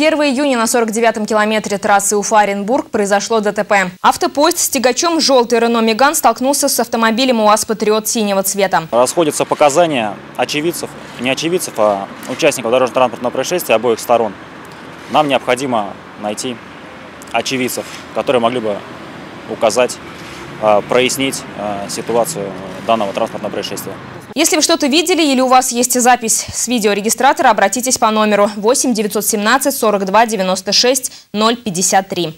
1 июня на 49-м километре трассы Уфа-Оренбург произошло ДТП. Автопоезд с тягачом «Желтый Рено Меган» столкнулся с автомобилем УАЗ «Патриот» синего цвета. Расходятся показания очевидцев, не очевидцев, а участников дорожно-транспортного происшествия обоих сторон. Нам необходимо найти очевидцев, которые могли бы указать, а, прояснить а, ситуацию данного транспортного происшествия. Если вы что-то видели или у вас есть запись с видеорегистратора, обратитесь по номеру 8 917 42 96 053.